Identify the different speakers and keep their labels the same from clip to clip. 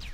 Speaker 1: you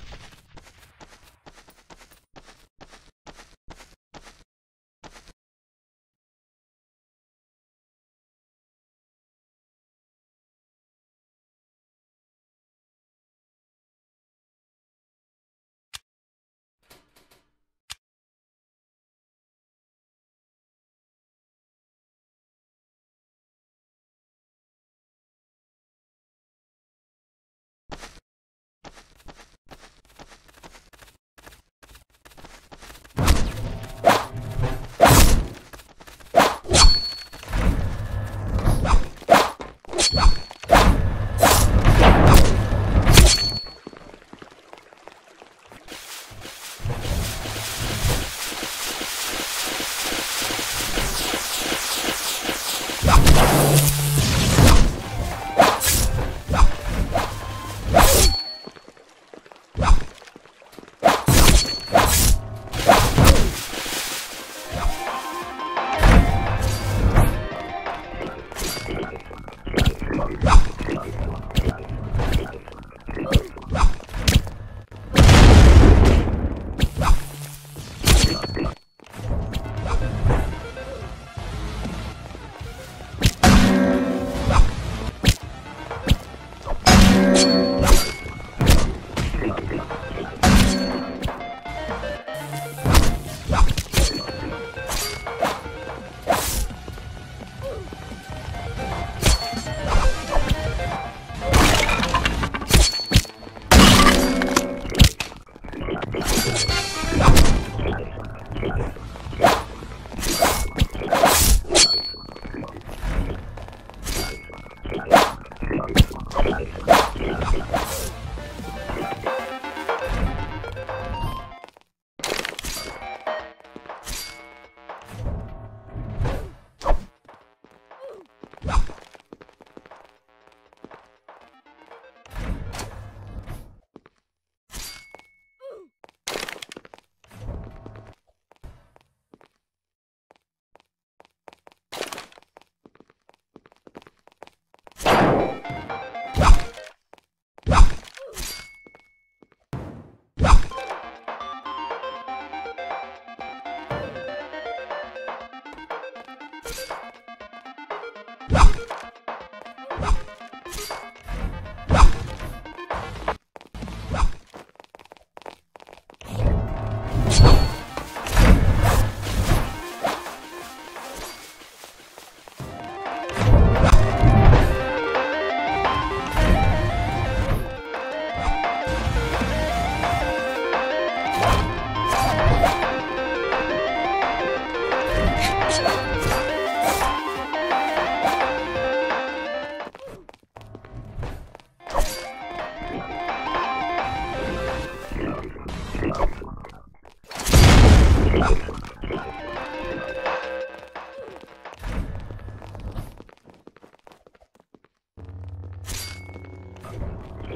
Speaker 1: Ireland.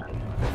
Speaker 1: Thank you.